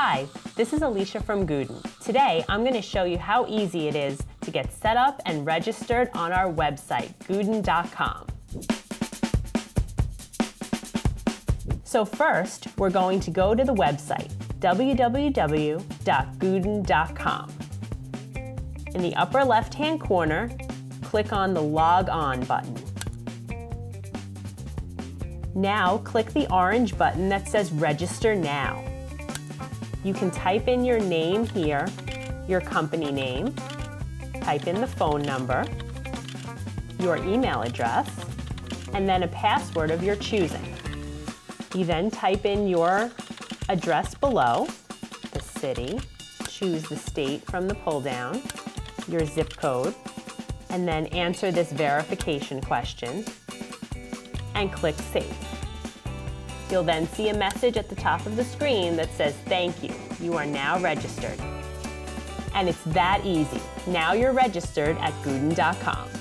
Hi, this is Alicia from Guden. Today, I'm going to show you how easy it is to get set up and registered on our website, guden.com. So first, we're going to go to the website, www.guden.com. In the upper left-hand corner, click on the Log On button. Now, click the orange button that says Register Now. You can type in your name here, your company name, type in the phone number, your email address, and then a password of your choosing. You then type in your address below, the city, choose the state from the pull down, your zip code, and then answer this verification question and click Save. You'll then see a message at the top of the screen that says, thank you, you are now registered. And it's that easy. Now you're registered at Guden.com.